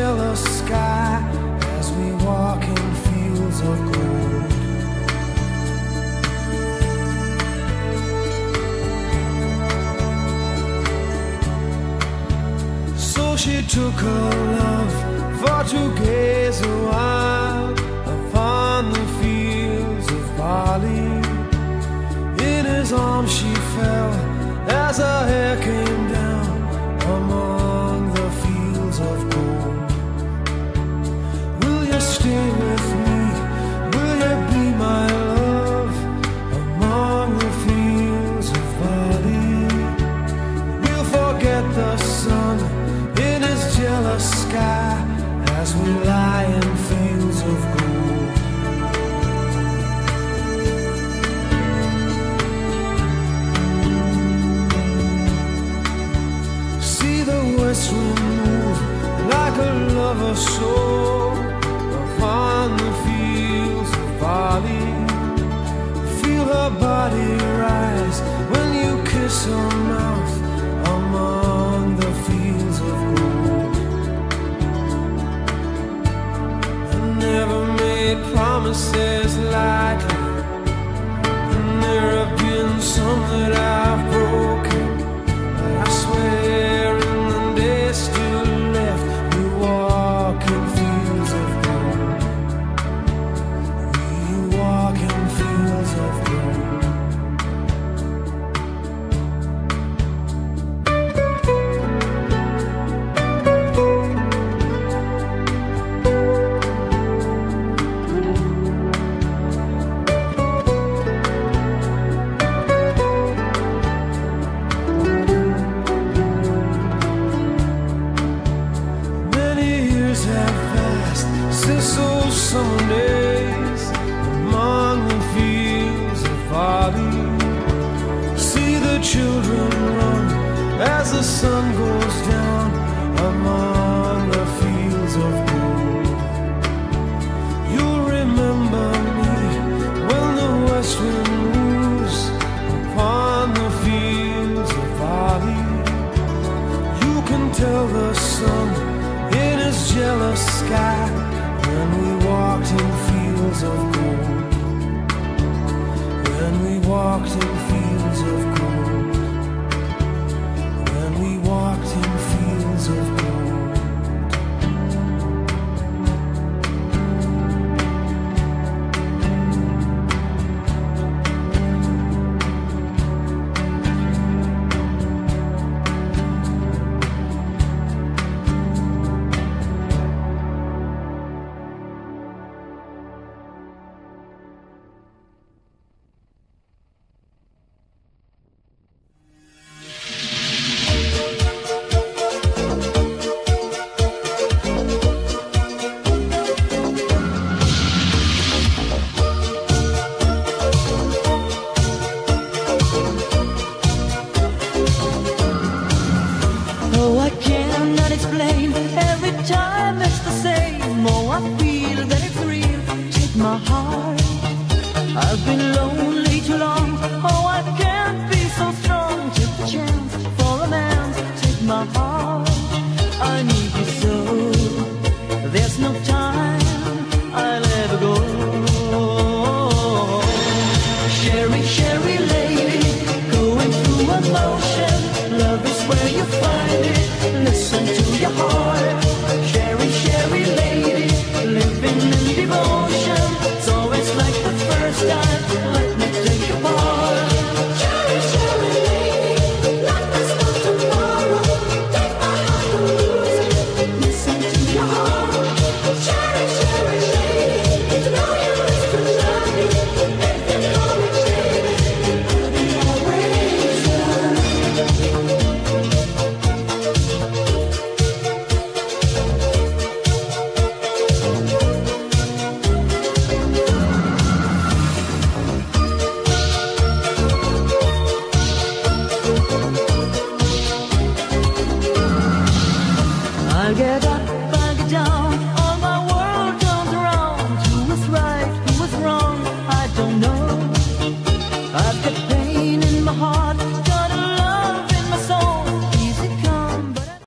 yellow sky as we walk in fields of gold. So she took her love for to gaze a while upon the fields of Bali. In his arms she fell as a hurricane. sky as we lie in fields of gold. See the west wind move like a lover's soul. This is life. children run as the sun goes down among the fields of gold. You'll remember me when the west wind moves upon the fields of Bali. You can tell the sun in his jealous sky when we walked in fields of gold. I've been lonely too long.